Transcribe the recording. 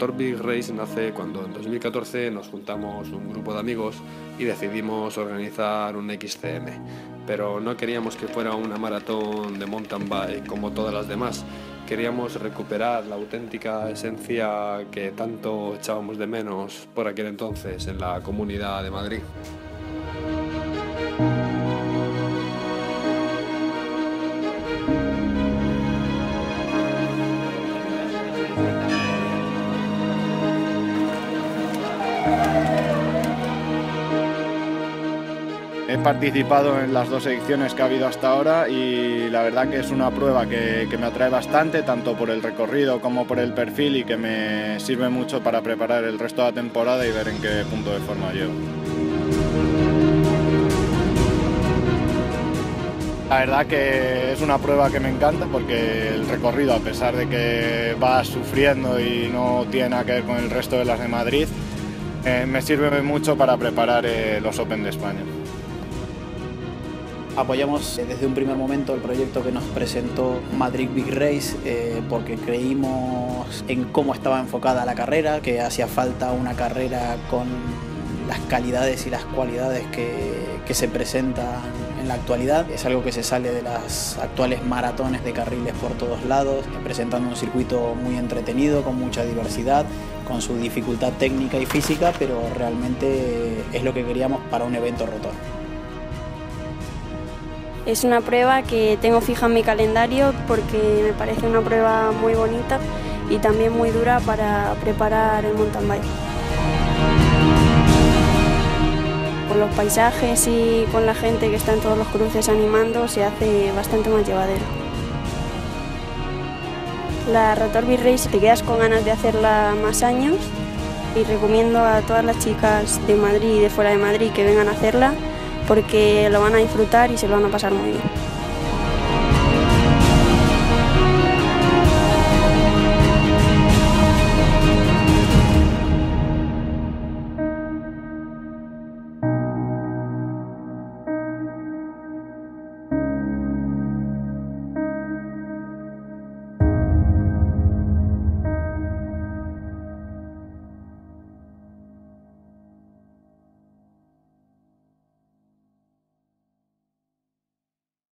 Rotor Big Race nace cuando en 2014 nos juntamos un grupo de amigos y decidimos organizar un XCM, pero no queríamos que fuera una maratón de mountain bike como todas las demás. Queríamos recuperar la auténtica esencia que tanto echábamos de menos por aquel entonces en la comunidad de Madrid. He participado en las dos ediciones que ha habido hasta ahora y la verdad que es una prueba que, me atrae bastante, tanto por el recorrido como por el perfil y que me sirve mucho para preparar el resto de la temporada y ver en qué punto de forma llego. La verdad que es una prueba que me encanta porque el recorrido, a pesar de que va sufriendo y no tiene nada que ver con el resto de las de Madrid, eh, me sirve mucho para preparar eh, los Open de España. Apoyamos eh, desde un primer momento el proyecto que nos presentó Madrid Big Race eh, porque creímos en cómo estaba enfocada la carrera, que hacía falta una carrera con las calidades y las cualidades que, se presentan en la actualidad. Es algo que se sale de las actuales maratones de carriles por todos lados, presentando un circuito muy entretenido, con mucha diversidad, con su dificultad técnica y física, pero realmente es lo que queríamos para un evento rotor. Es una prueba que tengo fija en mi calendario porque me parece una prueba muy bonita y también muy dura para preparar el mountain bike. Por los paisajes y con la gente que está en todos los cruces animando se hace bastante más llevadero. La Rotor Race te quedas con ganas de hacerla más años y recomiendo a todas las chicas de Madrid y de fuera de Madrid que vengan a hacerla porque lo van a disfrutar y se lo van a pasar muy bien.